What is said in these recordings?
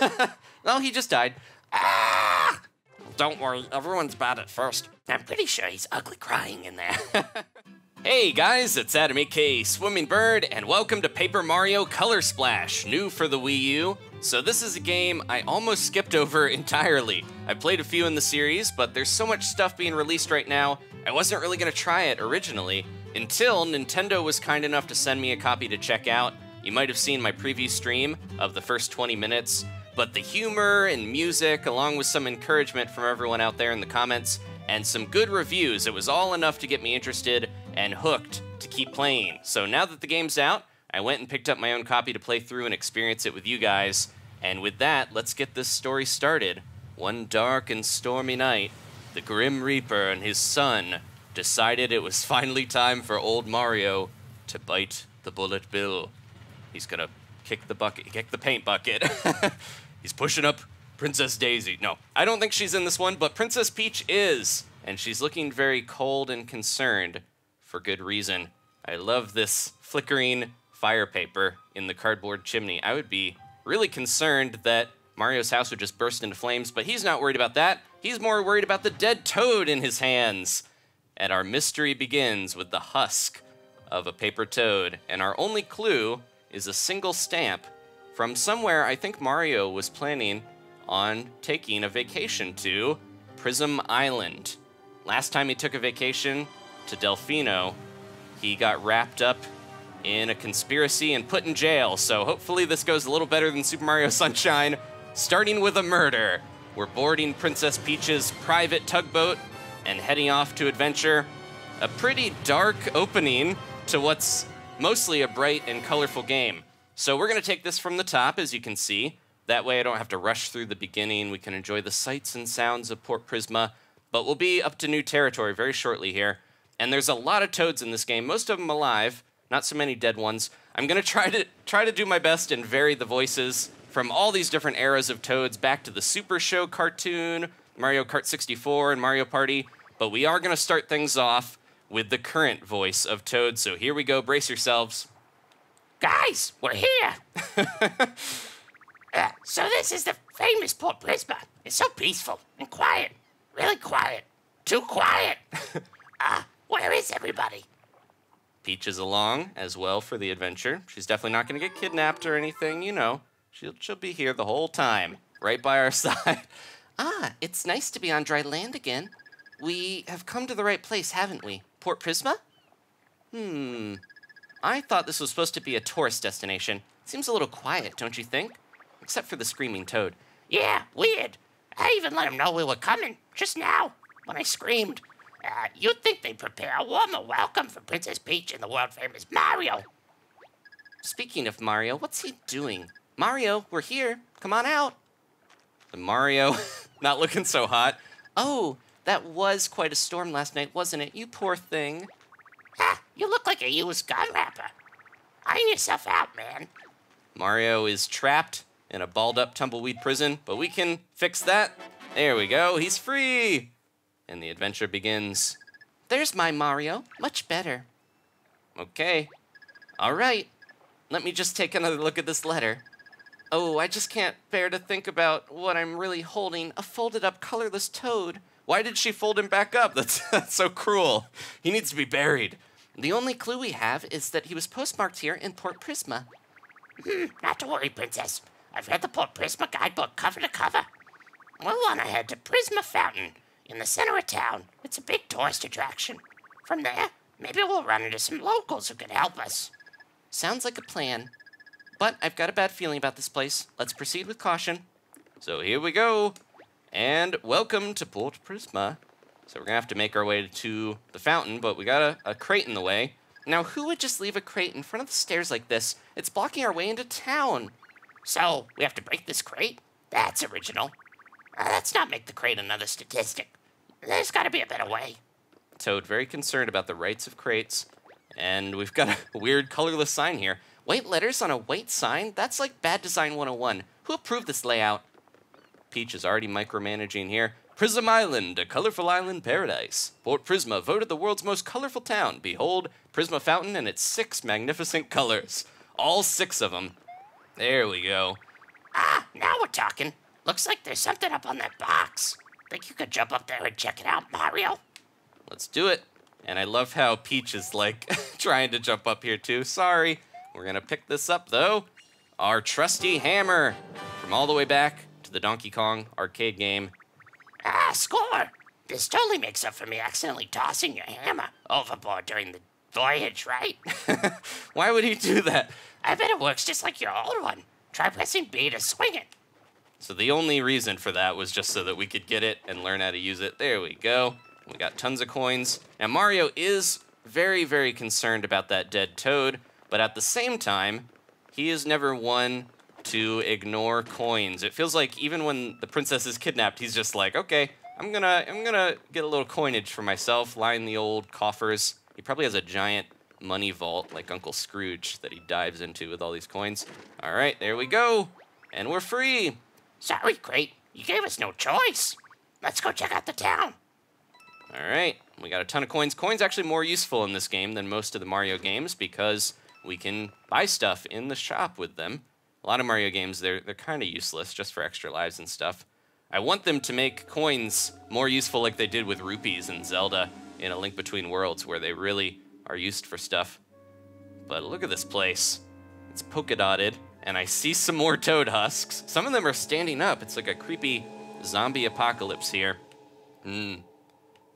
no, he just died. Ah! Don't worry, everyone's bad at first. I'm pretty sure he's ugly crying in there. hey guys, it's Adam AK Swimming Bird, and welcome to Paper Mario Color Splash, new for the Wii U. So this is a game I almost skipped over entirely. I played a few in the series, but there's so much stuff being released right now, I wasn't really gonna try it originally, until Nintendo was kind enough to send me a copy to check out. You might have seen my preview stream of the first 20 minutes, but the humor and music, along with some encouragement from everyone out there in the comments, and some good reviews, it was all enough to get me interested and hooked to keep playing. So now that the game's out, I went and picked up my own copy to play through and experience it with you guys. And with that, let's get this story started. One dark and stormy night, the Grim Reaper and his son decided it was finally time for old Mario to bite the bullet bill. He's gonna kick the bucket, kick the paint bucket. He's pushing up Princess Daisy. No, I don't think she's in this one, but Princess Peach is, and she's looking very cold and concerned for good reason. I love this flickering fire paper in the cardboard chimney. I would be really concerned that Mario's house would just burst into flames, but he's not worried about that. He's more worried about the dead toad in his hands. And our mystery begins with the husk of a paper toad, and our only clue is a single stamp from somewhere I think Mario was planning on taking a vacation to Prism Island. Last time he took a vacation to Delfino, he got wrapped up in a conspiracy and put in jail. So hopefully this goes a little better than Super Mario Sunshine, starting with a murder. We're boarding Princess Peach's private tugboat and heading off to adventure. A pretty dark opening to what's mostly a bright and colorful game. So we're going to take this from the top, as you can see. That way I don't have to rush through the beginning. We can enjoy the sights and sounds of Port Prisma. But we'll be up to new territory very shortly here. And there's a lot of toads in this game, most of them alive, not so many dead ones. I'm going to try to try to do my best and vary the voices from all these different eras of Toads back to the Super Show cartoon, Mario Kart 64 and Mario Party, but we are going to start things off with the current voice of Toad. So here we go, brace yourselves. Guys, we're here. uh, so this is the famous Port Prisma. It's so peaceful and quiet. Really quiet. Too quiet. Ah, uh, where is everybody? Peach is along as well for the adventure. She's definitely not going to get kidnapped or anything, you know. She'll, she'll be here the whole time, right by our side. ah, it's nice to be on dry land again. We have come to the right place, haven't we? Port Prisma? Hmm. I thought this was supposed to be a tourist destination. Seems a little quiet, don't you think? Except for the screaming toad. Yeah, weird. I even let him know we were coming, just now, when I screamed. Uh, you'd think they'd prepare a warmer welcome for Princess Peach and the world-famous Mario. Speaking of Mario, what's he doing? Mario, we're here. Come on out. The Mario, not looking so hot. Oh, that was quite a storm last night, wasn't it? You poor thing. Ah, you look like a used gun wrapper. Iron yourself out, man. Mario is trapped in a balled up tumbleweed prison, but we can fix that. There we go, he's free! And the adventure begins. There's my Mario, much better. Okay. All right. Let me just take another look at this letter. Oh, I just can't bear to think about what I'm really holding a folded up colorless toad. Why did she fold him back up? That's, that's so cruel. He needs to be buried. The only clue we have is that he was postmarked here in Port Prisma. Hmm, not to worry, Princess. I've read the Port Prisma guidebook cover to cover. We'll on ahead to Prisma Fountain in the center of town. It's a big tourist attraction. From there, maybe we'll run into some locals who can help us. Sounds like a plan. But I've got a bad feeling about this place. Let's proceed with caution. So here we go. And welcome to Port Prisma. So we're gonna have to make our way to the fountain, but we got a, a crate in the way. Now, who would just leave a crate in front of the stairs like this? It's blocking our way into town. So, we have to break this crate? That's original. Uh, let's not make the crate another statistic. There's gotta be a better way. Toad, very concerned about the rights of crates. And we've got a weird colorless sign here. White letters on a white sign? That's like bad design 101. Who approved this layout? Peach is already micromanaging here. Prism Island, a colorful island paradise. Port Prisma, voted the world's most colorful town. Behold, Prisma Fountain and its six magnificent colors. All six of them. There we go. Ah, now we're talking. Looks like there's something up on that box. Think you could jump up there and check it out, Mario? Let's do it. And I love how Peach is like trying to jump up here too. Sorry. We're gonna pick this up though. Our trusty hammer from all the way back the Donkey Kong arcade game. Ah, score! This totally makes up for me accidentally tossing your hammer overboard during the voyage, right? Why would he do that? I bet it works just like your old one. Try pressing B to swing it. So the only reason for that was just so that we could get it and learn how to use it. There we go. We got tons of coins. Now Mario is very, very concerned about that dead toad, but at the same time, he is never one to ignore coins. It feels like even when the princess is kidnapped, he's just like, okay, I'm gonna I'm gonna get a little coinage for myself, line the old coffers. He probably has a giant money vault like Uncle Scrooge that he dives into with all these coins. All right, there we go. And we're free. Sorry, Crate. You gave us no choice. Let's go check out the town. All right, we got a ton of coins. Coins actually more useful in this game than most of the Mario games because we can buy stuff in the shop with them. A lot of Mario games, they're, they're kind of useless just for extra lives and stuff. I want them to make coins more useful like they did with rupees in Zelda in A Link Between Worlds, where they really are used for stuff. But look at this place. It's polka dotted, and I see some more toad husks. Some of them are standing up. It's like a creepy zombie apocalypse here. Hmm.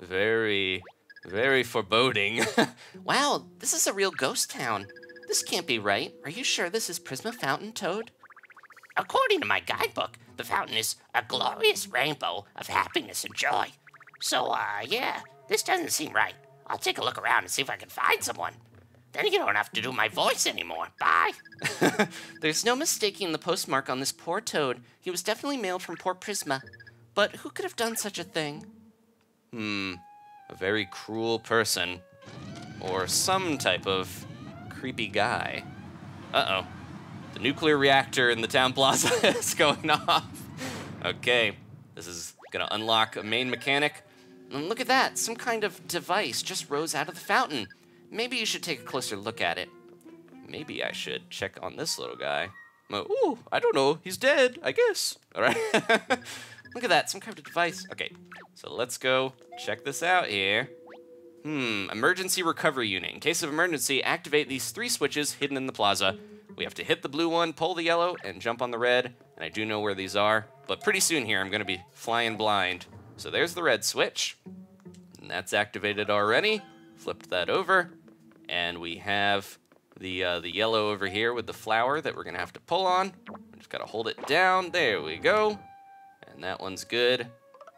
Very, very foreboding. wow, this is a real ghost town. This can't be right. Are you sure this is Prisma Fountain, Toad? According to my guidebook, the fountain is a glorious rainbow of happiness and joy. So, uh, yeah, this doesn't seem right. I'll take a look around and see if I can find someone. Then you don't have to do my voice anymore. Bye. There's no mistaking the postmark on this poor toad. He was definitely mailed from Port Prisma. But who could have done such a thing? Hmm, a very cruel person. Or some type of creepy guy. Uh oh. The nuclear reactor in the town plaza is going off. Okay, this is gonna unlock a main mechanic. And look at that, some kind of device just rose out of the fountain. Maybe you should take a closer look at it. Maybe I should check on this little guy. Oh, ooh, I don't know, he's dead, I guess. All right. look at that, some kind of device. Okay, so let's go check this out here. Hmm, emergency recovery unit. In case of emergency, activate these three switches hidden in the plaza. We have to hit the blue one, pull the yellow, and jump on the red. And I do know where these are, but pretty soon here I'm gonna be flying blind. So there's the red switch. And that's activated already. Flipped that over. And we have the, uh, the yellow over here with the flower that we're gonna have to pull on. Just gotta hold it down. There we go. And that one's good.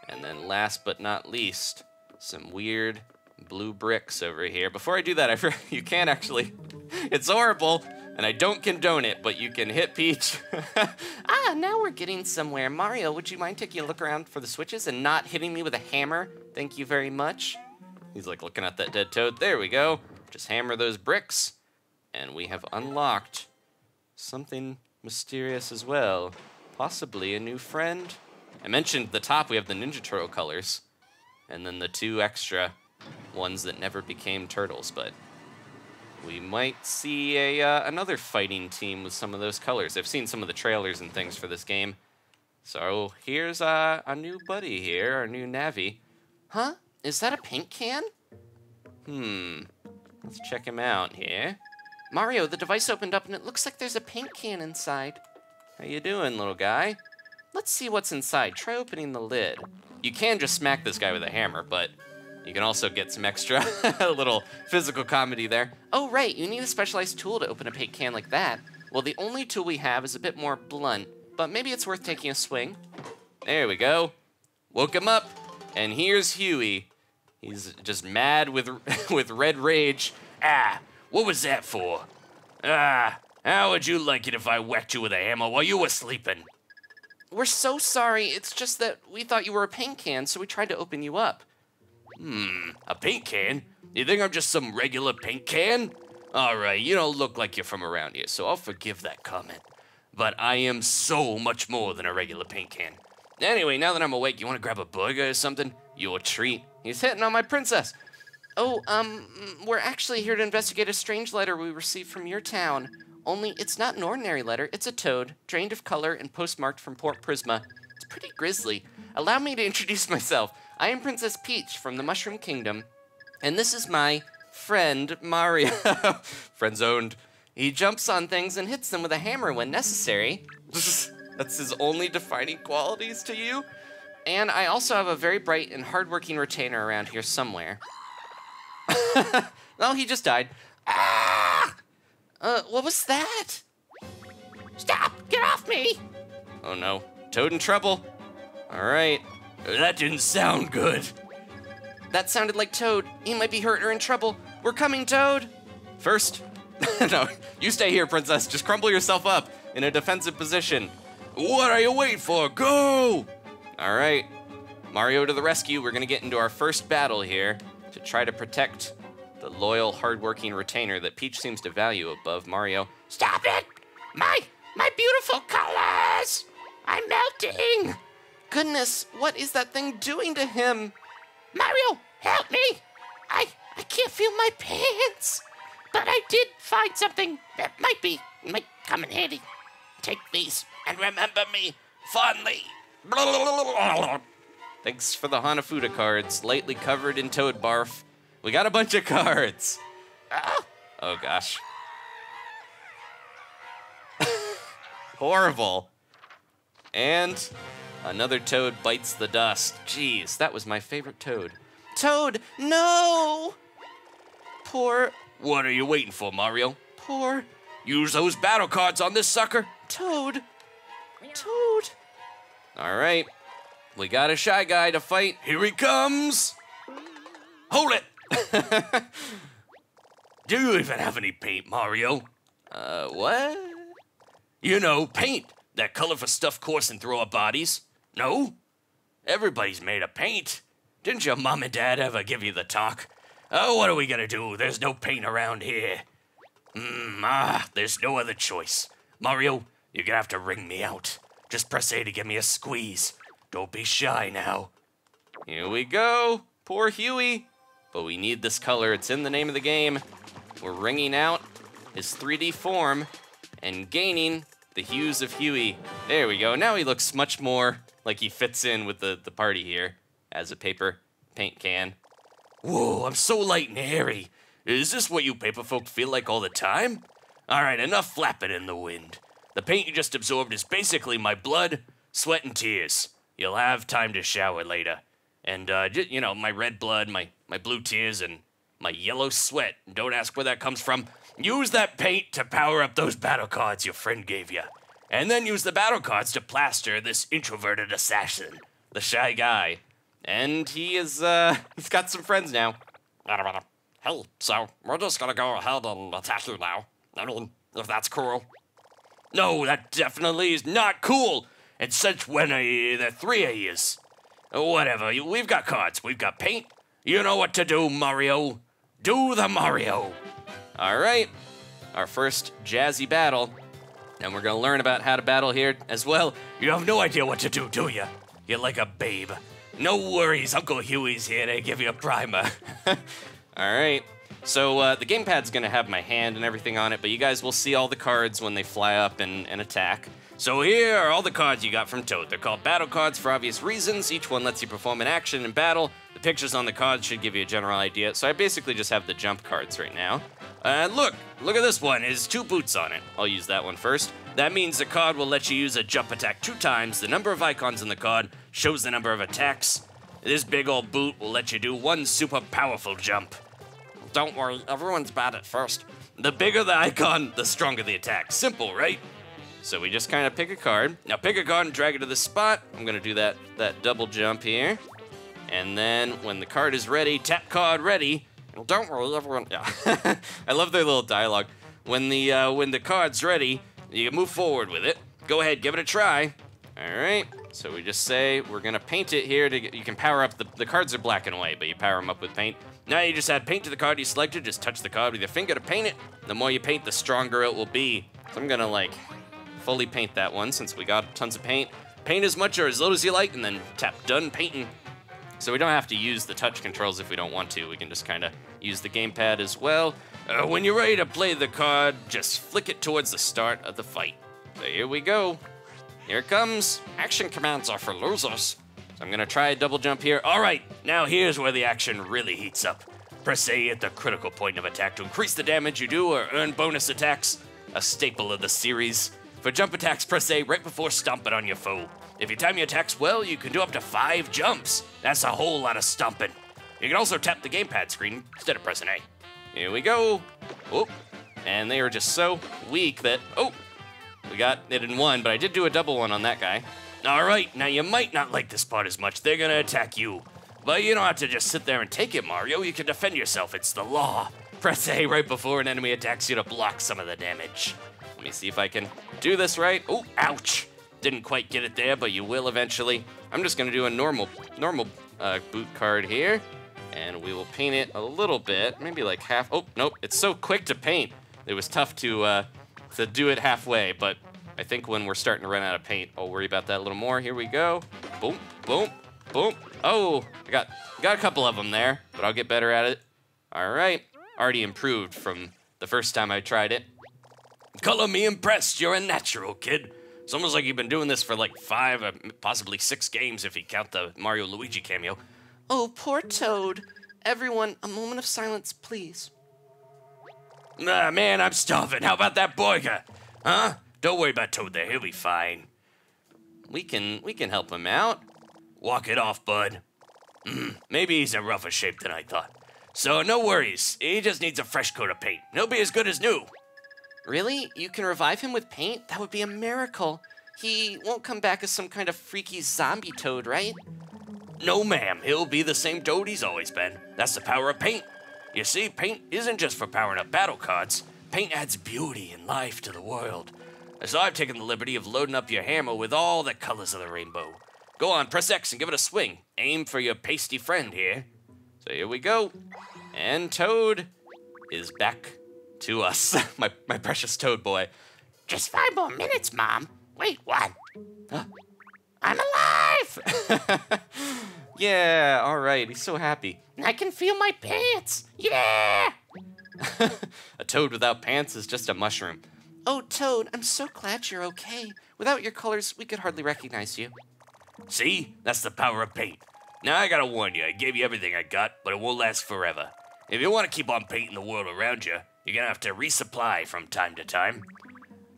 And then last but not least, some weird blue bricks over here. Before I do that, I you can actually, it's horrible, and I don't condone it, but you can hit Peach. ah, now we're getting somewhere. Mario, would you mind taking a look around for the switches and not hitting me with a hammer? Thank you very much. He's like looking at that dead toad. There we go. Just hammer those bricks, and we have unlocked something mysterious as well. Possibly a new friend. I mentioned the top we have the Ninja Turtle colors, and then the two extra ones that never became turtles, but we might see a uh, another fighting team with some of those colors. I've seen some of the trailers and things for this game. So here's uh, a new buddy here, our new Navi. Huh? Is that a paint can? Hmm. Let's check him out here. Mario, the device opened up and it looks like there's a paint can inside. How you doing, little guy? Let's see what's inside. Try opening the lid. You can just smack this guy with a hammer, but you can also get some extra little physical comedy there. Oh, right, you need a specialized tool to open a paint can like that. Well, the only tool we have is a bit more blunt, but maybe it's worth taking a swing. There we go. Woke him up, and here's Huey. He's just mad with with red rage. Ah, what was that for? Ah, how would you like it if I whacked you with a hammer while you were sleeping? We're so sorry. It's just that we thought you were a paint can, so we tried to open you up. Hmm, a paint can? You think I'm just some regular paint can? Alright, you don't look like you're from around here, so I'll forgive that comment. But I am so much more than a regular paint can. Anyway, now that I'm awake, you want to grab a burger or something? Your treat. He's hitting on my princess. Oh, um, we're actually here to investigate a strange letter we received from your town. Only it's not an ordinary letter, it's a toad, drained of color and postmarked from Port Prisma. It's pretty grisly. Allow me to introduce myself. I am Princess Peach from the Mushroom Kingdom, and this is my friend Mario. Friend zoned. He jumps on things and hits them with a hammer when necessary. That's his only defining qualities to you? And I also have a very bright and hardworking retainer around here somewhere. oh, he just died. Ah! Uh, what was that? Stop! Get off me! Oh no, Toad in trouble. All right. That didn't sound good. That sounded like Toad. He might be hurt or in trouble. We're coming, Toad. First, no, you stay here, Princess. Just crumble yourself up in a defensive position. What are you waiting for? Go! All right, Mario to the rescue. We're gonna get into our first battle here to try to protect the loyal, hardworking retainer that Peach seems to value above Mario. Stop it! My my beautiful colors! I'm melting! Goodness, what is that thing doing to him? Mario, help me! I I can't feel my pants. But I did find something that might be might come in handy. Take these and remember me fondly. Thanks for the Hanafuda cards, lightly covered in toad barf. We got a bunch of cards. Uh, Oh gosh. Horrible. And another toad bites the dust. Jeez, that was my favorite toad. Toad, no! Poor. What are you waiting for, Mario? Poor. Use those battle cards on this sucker. Toad. Toad. All right. We got a shy guy to fight. Here he comes. Hold it. Do you even have any paint, Mario? Uh, what? You know, paint. That color for stuff coursing through our bodies. No? Everybody's made of paint. Didn't your mom and dad ever give you the talk? Oh, what are we gonna do? There's no paint around here. Mmm, ah, there's no other choice. Mario, you're gonna have to wring me out. Just press A to give me a squeeze. Don't be shy now. Here we go. Poor Huey. But we need this color. It's in the name of the game. We're wringing out his 3D form and gaining the hues of Huey. There we go. Now he looks much more like he fits in with the, the party here as a paper paint can. Whoa, I'm so light and airy. Is this what you paper folk feel like all the time? All right, enough flapping in the wind. The paint you just absorbed is basically my blood, sweat, and tears. You'll have time to shower later. And, uh, you know, my red blood, my, my blue tears, and my yellow sweat. Don't ask where that comes from. Use that paint to power up those battle cards your friend gave you. And then use the battle cards to plaster this introverted assassin, the shy guy. And he is, uh, he's got some friends now. Hey, so we're just gonna go ahead and attack you now. I mean, if that's cool. No, that definitely is not cool. And since when are you, the three of yous? Whatever, we've got cards, we've got paint. You know what to do, Mario. Do the Mario. All right, our first jazzy battle. And we're gonna learn about how to battle here as well. You have no idea what to do, do you? You're like a babe. No worries, Uncle Huey's here to give you a primer. All right. So uh, the gamepad's gonna have my hand and everything on it, but you guys will see all the cards when they fly up and, and attack. So here are all the cards you got from Toad. They're called battle cards for obvious reasons. Each one lets you perform an action in battle. The pictures on the cards should give you a general idea. So I basically just have the jump cards right now. And look, look at this one. It has two boots on it. I'll use that one first. That means the card will let you use a jump attack two times. The number of icons in the card shows the number of attacks. This big old boot will let you do one super powerful jump. Don't worry, everyone's bad at first. The bigger the icon, the stronger the attack. Simple, right? So we just kind of pick a card. Now pick a card and drag it to the spot. I'm gonna do that that double jump here. And then when the card is ready, tap card ready. Don't worry, everyone. Yeah. I love their little dialogue. When the uh, when the card's ready, you can move forward with it. Go ahead, give it a try. All right. So we just say we're gonna paint it here. To get, you can power up the the cards are black and white, but you power them up with paint. Now you just add paint to the card you selected. Just touch the card with your finger to paint it. The more you paint, the stronger it will be. So I'm gonna like fully paint that one since we got tons of paint. Paint as much or as little as you like, and then tap done painting. So we don't have to use the touch controls if we don't want to. We can just kind of use the gamepad as well. Uh, when you're ready to play the card, just flick it towards the start of the fight. So here we go. Here it comes. Action commands are for losers. So I'm gonna try a double jump here. All right, now here's where the action really heats up. Press A at the critical point of attack to increase the damage you do or earn bonus attacks. A staple of the series. For jump attacks, press A right before stomping on your foe. If you time your attacks well, you can do up to five jumps. That's a whole lot of stomping. You can also tap the gamepad screen instead of pressing A. Here we go. Oh, and they are just so weak that, oh, we got it in one, but I did do a double one on that guy. All right, now you might not like this part as much. They're gonna attack you. But you don't have to just sit there and take it, Mario. You can defend yourself. It's the law. Press A right before an enemy attacks you to block some of the damage. Let me see if I can do this right. Oh, ouch. Didn't quite get it there, but you will eventually. I'm just gonna do a normal, normal uh, boot card here. And we will paint it a little bit, maybe like half. Oh, nope, it's so quick to paint. It was tough to, uh, to do it halfway, but I think when we're starting to run out of paint, I'll worry about that a little more. Here we go. Boom, boom, boom. Oh, I got, got a couple of them there, but I'll get better at it. All right, already improved from the first time I tried it. Color me impressed, you're a natural, kid. It's almost like you've been doing this for like five, uh, possibly six games if you count the Mario Luigi cameo. Oh, poor Toad. Everyone, a moment of silence, please. Ah, man, I'm starving. How about that burger? Huh? Don't worry about Toad there. He'll be fine. We can we can help him out. Walk it off, bud. Mm, maybe he's in rougher shape than I thought. So no worries. He just needs a fresh coat of paint. He'll be as good as new. Really? You can revive him with paint? That would be a miracle. He won't come back as some kind of freaky zombie toad, right? No, ma'am. He'll be the same toad he's always been. That's the power of paint. You see, paint isn't just for powering up battle cards. Paint adds beauty and life to the world. So I've taken the liberty of loading up your hammer with all the colors of the rainbow. Go on, press X and give it a swing. Aim for your pasty friend here. So here we go. And Toad is back to us. my, my precious Toad boy. Just five more minutes, Mom. Wait, what? I'm alive! yeah, all right. He's so happy. I can feel my pants. Yeah! a toad without pants is just a mushroom. Oh, Toad, I'm so glad you're okay. Without your colors, we could hardly recognize you. See? That's the power of paint. Now I gotta warn you, I gave you everything I got, but it won't last forever. If you want to keep on painting the world around you, you're gonna have to resupply from time to time.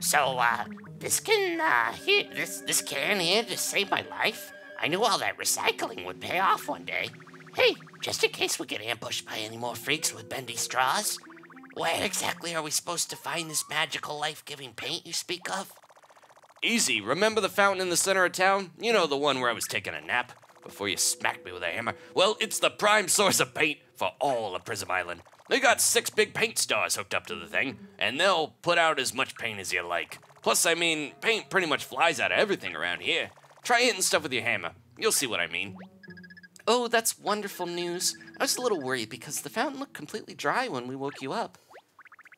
So, uh, this can, uh, here, this, this can here just saved my life. I knew all that recycling would pay off one day. Hey, just in case we get ambushed by any more freaks with bendy straws, where exactly are we supposed to find this magical life-giving paint you speak of? Easy. Remember the fountain in the center of town? You know the one where I was taking a nap before you smacked me with a hammer. Well, it's the prime source of paint for all of Prism Island. They got six big paint stars hooked up to the thing, and they'll put out as much paint as you like. Plus, I mean, paint pretty much flies out of everything around here. Try hitting stuff with your hammer. You'll see what I mean. Oh, that's wonderful news. I was a little worried because the fountain looked completely dry when we woke you up.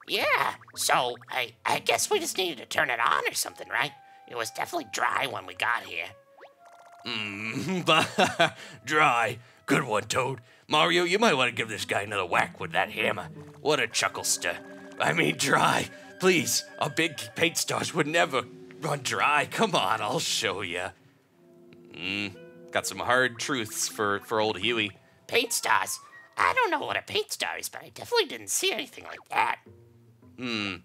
Yeah, so I, I guess we just needed to turn it on or something, right? It was definitely dry when we got here. Mmm, dry. Good one, Toad. Mario, you might want to give this guy another whack with that hammer. What a chucklester. I mean, dry. Please, a big paint stars would never run dry. Come on, I'll show you. Mmm, got some hard truths for, for old Huey. Paint stars? I don't know what a paint star is, but I definitely didn't see anything like that. Hmm.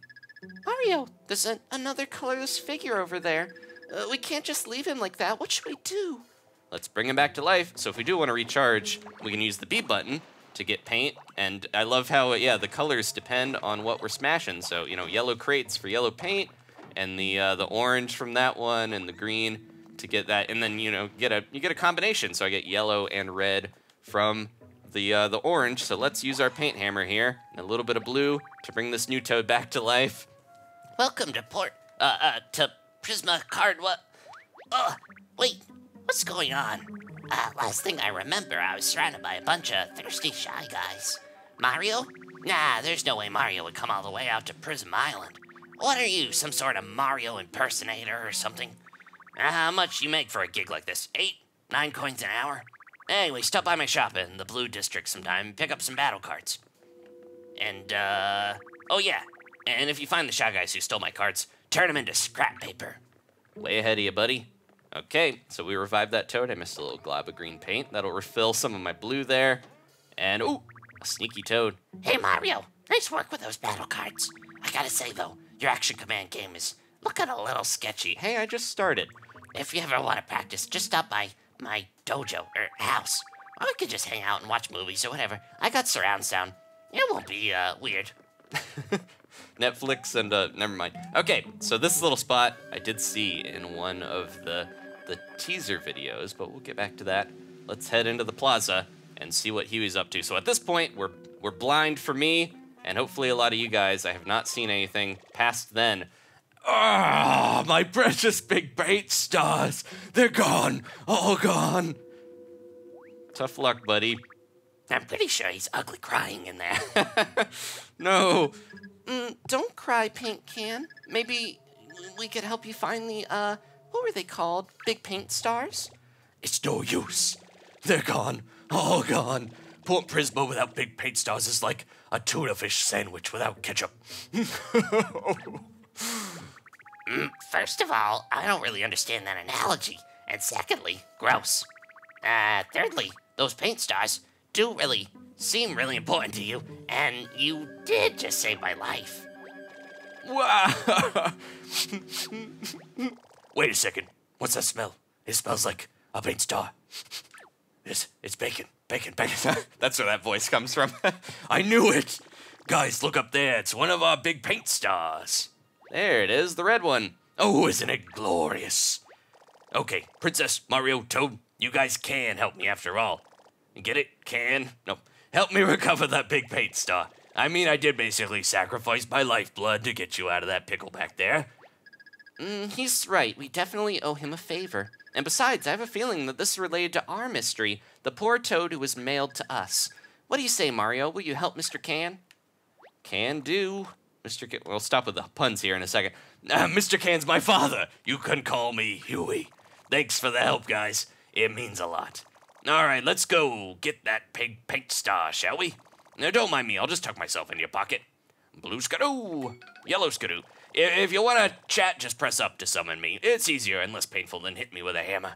Mario, there's an, another colorless figure over there. Uh, we can't just leave him like that. What should we do? Let's bring him back to life. So if we do want to recharge, we can use the B button to get paint. And I love how, yeah, the colors depend on what we're smashing. So, you know, yellow crates for yellow paint, and the uh, the orange from that one, and the green to get that. And then, you know, get a you get a combination. So I get yellow and red from the uh, the orange. So let's use our paint hammer here, and a little bit of blue to bring this new toad back to life. Welcome to Port, uh, uh, to Prisma Card, what? Oh, wait, what's going on? Uh, last thing I remember, I was surrounded by a bunch of thirsty shy guys. Mario? Nah, there's no way Mario would come all the way out to Prism Island. What are you, some sort of Mario impersonator or something? Uh, how much you make for a gig like this? Eight? Nine coins an hour? Anyway, stop by my shop in the Blue District sometime pick up some battle cards. And, uh, oh yeah. And if you find the shy guys who stole my cards, turn them into scrap paper. Way ahead of you, buddy. Okay, so we revived that toad. I missed a little glob of green paint. That'll refill some of my blue there. And, ooh, a sneaky toad. Hey, Mario. Nice work with those battle cards. I gotta say, though, your action command game is looking a little sketchy. Hey, I just started. If you ever want to practice, just stop by my dojo or house. Or we could just hang out and watch movies or whatever. I got surround sound. It won't be uh, weird. Netflix and uh, never mind. Okay, so this little spot I did see in one of the the teaser videos, but we'll get back to that. Let's head into the plaza and see what Huey's up to. So at this point, we're we're blind for me, and hopefully a lot of you guys. I have not seen anything past then. Ah, my precious big paint stars! They're gone, all gone. Tough luck, buddy. I'm pretty sure he's ugly crying in there. No, Mm, don't cry, Paint Can. Maybe we could help you find the, uh, what were they called? Big paint stars? It's no use. They're gone. All gone. Port Prisma without big paint stars is like a tuna fish sandwich without ketchup. First of all, I don't really understand that analogy. And secondly, gross. Uh, thirdly, those paint stars do really seem really important to you, and you did just save my life. wow. Wait a second. What's that smell? It smells like a paint star. It's, it's bacon. Bacon, bacon. That's where that voice comes from. I knew it. Guys, look up there. It's one of our big paint stars. there it is, the red one. Oh, isn't it glorious? Okay, Princess, Mario, Toad, you guys can help me after all. Get it? Can? No. Help me recover that big paint star. I mean, I did basically sacrifice my lifeblood to get you out of that pickle back there. Mm, he's right. We definitely owe him a favor. And besides, I have a feeling that this is related to our mystery the poor toad who was mailed to us. What do you say, Mario? Will you help Mr. Can? Can do. Mr. Can- we'll stop with the puns here in a second. Uh, Mr. Can's my father. You can call me Huey. Thanks for the help, guys. It means a lot. All right, let's go get that pig paint star, shall we? Now, don't mind me. I'll just tuck myself in your pocket. Blue skidoo, yellow skidoo. If you want to chat, just press up to summon me. It's easier and less painful than hit me with a hammer.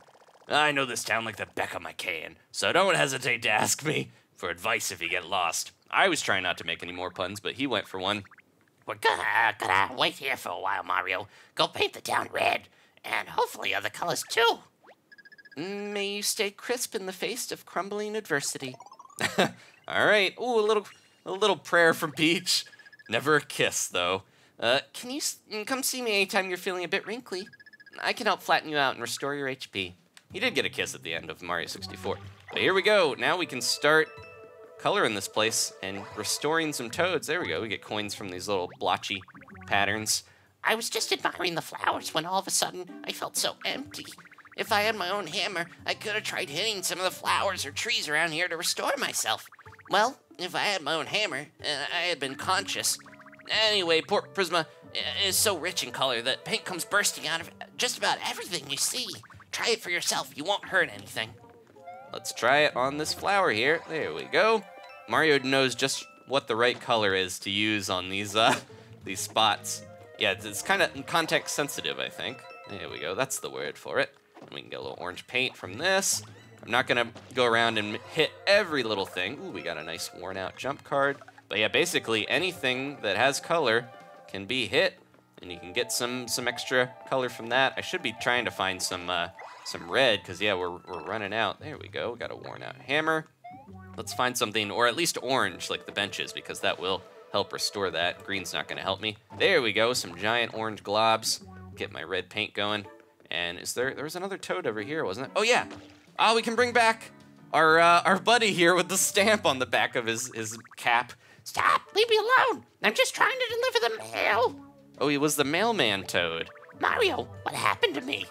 I know this town like the back of my can, so don't hesitate to ask me for advice if you get lost. I was trying not to make any more puns, but he went for one. We're gonna, gonna wait here for a while, Mario. Go paint the town red, and hopefully other colors too. May you stay crisp in the face of crumbling adversity. All right. Ooh, a little, a little prayer from Peach. Never a kiss, though. Uh, can you mm, come see me anytime you're feeling a bit wrinkly? I can help flatten you out and restore your HP. He did get a kiss at the end of Mario 64. But here we go. Now we can start coloring this place and restoring some toads. There we go. We get coins from these little blotchy patterns. I was just admiring the flowers when all of a sudden I felt so empty. If I had my own hammer, I could have tried hitting some of the flowers or trees around here to restore myself. Well, if I had my own hammer, uh, I had been conscious. Anyway, Port Prisma is so rich in color that paint comes bursting out of just about everything you see. Try it for yourself, you won't hurt anything. Let's try it on this flower here. There we go. Mario knows just what the right color is to use on these uh these spots. Yeah, it's, it's kind of context sensitive, I think. There we go. That's the word for it. And we can get a little orange paint from this. I'm not gonna go around and hit every little thing. Ooh, we got a nice worn out jump card. But yeah, basically anything that has color can be hit, and you can get some some extra color from that. I should be trying to find some uh, some red because yeah, we're we're running out. There we go. Got a worn out hammer. Let's find something, or at least orange, like the benches, because that will help restore that. Green's not going to help me. There we go. Some giant orange globs. Get my red paint going. And is there? There was another toad over here, wasn't it? Oh yeah. Oh, we can bring back our uh, our buddy here with the stamp on the back of his his cap. Stop! Leave me alone! I'm just trying to deliver the mail! Oh, he was the mailman toad. Mario, what happened to me?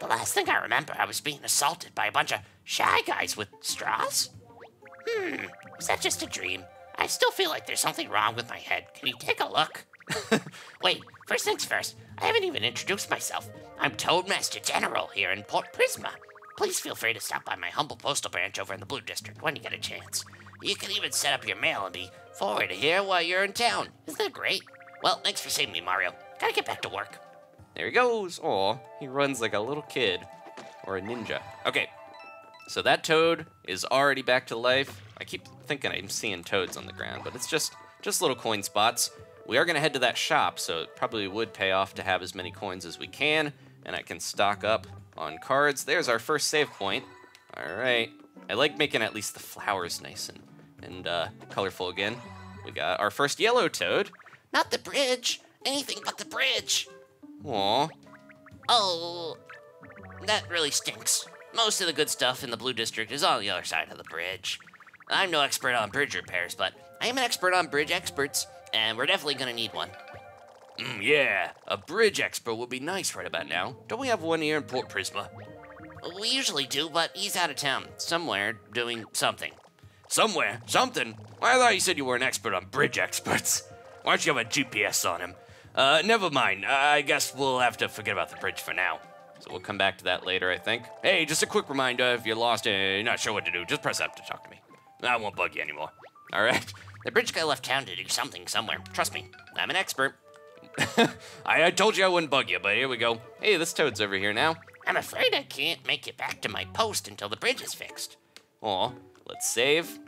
The last thing I remember, I was being assaulted by a bunch of shy guys with straws. Hmm, was that just a dream? I still feel like there's something wrong with my head. Can you take a look? Wait, first things first, I haven't even introduced myself. I'm Toadmaster General here in Port Prisma. Please feel free to stop by my humble postal branch over in the Blue District when you get a chance. You can even set up your mail and be forward here while you're in town. Isn't that great? Well, thanks for saving me, Mario. Gotta get back to work. There he goes. Aw, he runs like a little kid. Or a ninja. Okay, so that toad is already back to life. I keep thinking I'm seeing toads on the ground, but it's just just little coin spots. We are gonna head to that shop, so it probably would pay off to have as many coins as we can, and I can stock up on cards. There's our first save point. All right. I like making at least the flowers nice and, and uh, colorful again. We got our first yellow toad. Not the bridge. Anything but the bridge. Aw, Oh, that really stinks. Most of the good stuff in the Blue District is on the other side of the bridge. I'm no expert on bridge repairs, but I am an expert on bridge experts, and we're definitely gonna need one. Mm, yeah, a bridge expert would be nice right about now. Don't we have one here in Port Prisma? We usually do, but he's out of town, somewhere, doing something. Somewhere, something. Well, I thought you said you were an expert on bridge experts. Why don't you have a GPS on him? Uh, never mind. I guess we'll have to forget about the bridge for now. so we'll come back to that later, I think. Hey, just a quick reminder if you're lost and you're not sure what to do, just press up to talk to me. I won't bug you anymore. All right. The bridge guy left town to do something somewhere. Trust me, I'm an expert. I, I told you I wouldn't bug you, but here we go. Hey, this toad's over here now. I'm afraid I can't make it back to my post until the bridge is fixed. Aw, let's save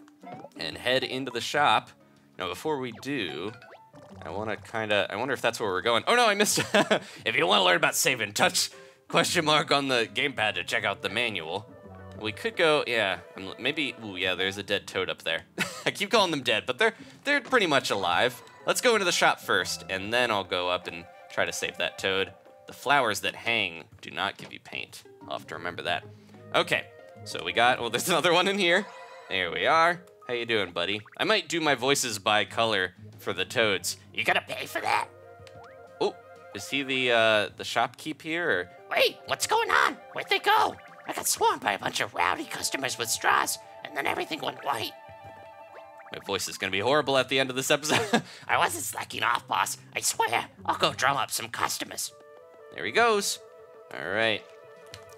and head into the shop. Now, before we do, I want to kind of. I wonder if that's where we're going. Oh no, I missed. If you want to learn about saving, touch question mark on the gamepad to check out the manual. we could go. Yeah, maybe. Ooh, yeah. There's a dead toad up there. I keep calling them dead, but they're they're pretty much alive. Let's go into the shop first, and then I'll go up and try to save that toad. The flowers that hang do not give you paint. I'll have to remember that. Okay, so we got. well, there's another one in here. There we are. How you doing, buddy? I might do my voices by color for the toads. You gotta pay for that. Oh, is he the uh, the shopkeep here? Or? Wait, what's going on? Where'd they go? I got swarmed by a bunch of rowdy customers with straws, and then everything went white. My voice is gonna be horrible at the end of this episode. I wasn't slacking off, boss. I swear. I'll go drum up some customers. there he goes. All right.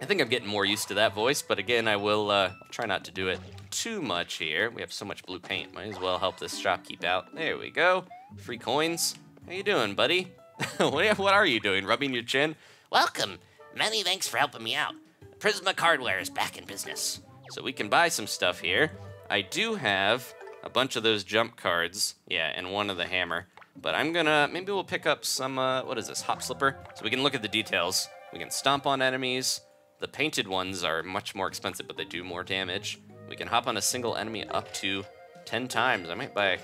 I think I'm getting more used to that voice, but again, I will uh, try not to do it too much here. We have so much blue paint. Might as well help this shopkeep out. There we go. Free coins. How you doing, buddy? what are you doing? Rubbing your chin? Welcome. Many thanks for helping me out. Prisma Hardware is back in business. So we can buy some stuff here. I do have a bunch of those jump cards. Yeah, and one of the hammer. But I'm gonna, maybe we'll pick up some, uh, what is this, Hopslipper? So we can look at the details. We can stomp on enemies. The painted ones are much more expensive, but they do more damage. We can hop on a single enemy up to 10 times. I might buy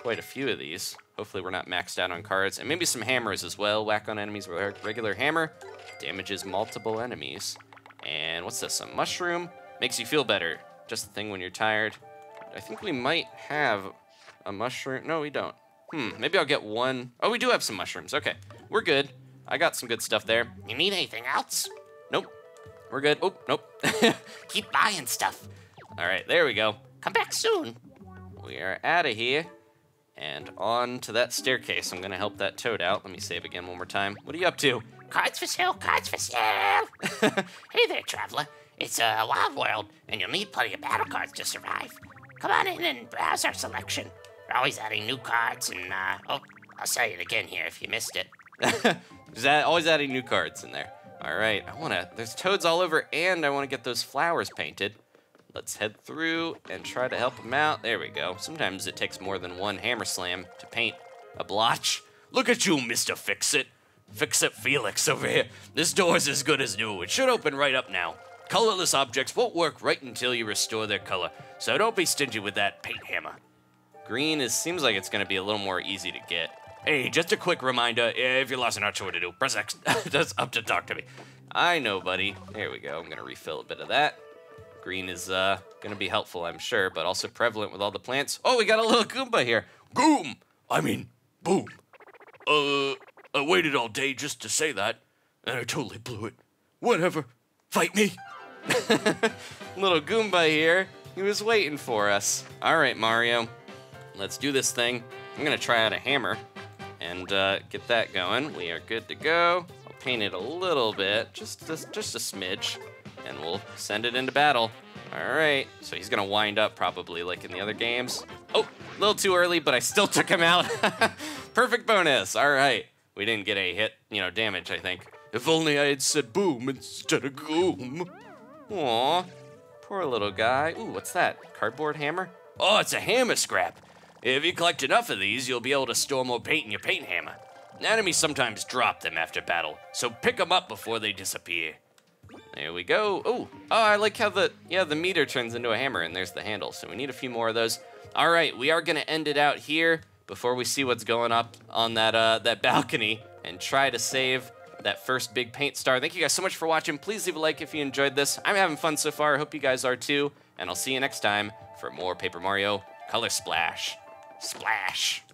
quite a few of these. Hopefully we're not maxed out on cards. And maybe some hammers as well. Whack on enemies with a regular hammer. Damages multiple enemies. And what's this? A mushroom? Makes you feel better. Just the thing when you're tired. I think we might have a mushroom. No, we don't. Hmm, maybe I'll get one. Oh, we do have some mushrooms. Okay, we're good. I got some good stuff there. You need anything else? Nope. We're good. Oh, nope. Keep buying stuff. All right, there we go. Come back soon. We are out of here and on to that staircase. I'm gonna help that toad out. Let me save again one more time. What are you up to? Cards for sale, cards for sale. hey there, traveler. It's a wild world, and you'll need plenty of battle cards to survive. Come on in and browse our selection. We're always adding new cards, and uh, oh, I'll say it again here if you missed it. That always adding new cards in there? All right, I wanna. There's toads all over, and I wanna get those flowers painted. Let's head through and try to help him out. There we go. Sometimes it takes more than one hammer slam to paint a blotch. Look at you, Mr. Fix-It. Fix-It Felix over here. This door's as good as new. It should open right up now. Colorless objects won't work right until you restore their color, so don't be stingy with that paint hammer. Green is seems like it's gonna be a little more easy to get. Hey, just a quick reminder, if you're lost and not sure what to do, press X. That's up to talk to me. I know, buddy. There we go. I'm gonna refill a bit of that. Green is uh, gonna be helpful, I'm sure, but also prevalent with all the plants. Oh, we got a little Goomba here. Goom! I mean, boom. Uh, I waited all day just to say that, and I totally blew it. Whatever. Fight me. Little Goomba here. He was waiting for us. All right, Mario. Let's do this thing. I'm gonna try out a hammer and uh, get that going. We are good to go. I'll paint it a little bit, just a, just a smidge, and we'll send it into battle. All right, so he's gonna wind up probably like in the other games. Oh, a little too early, but I still took him out. Perfect bonus. All right, we didn't get a hit, you know, damage. I think. If only I had said boom instead of goom. Aw, poor little guy. Ooh, what's that? Cardboard hammer? Oh, it's a hammer scrap. If you collect enough of these, you'll be able to store more paint in your paint hammer. Enemies sometimes drop them after battle, so pick them up before they disappear. There we go. Oh, oh, I like how the yeah the meter turns into a hammer, and there's the handle. So we need a few more of those. All right, we are gonna end it out here before we see what's going up on that uh, that balcony and try to save that first big paint star. Thank you guys so much for watching. Please leave a like if you enjoyed this. I'm having fun so far. I hope you guys are too. And I'll see you next time for more Paper Mario Color Splash. Splash.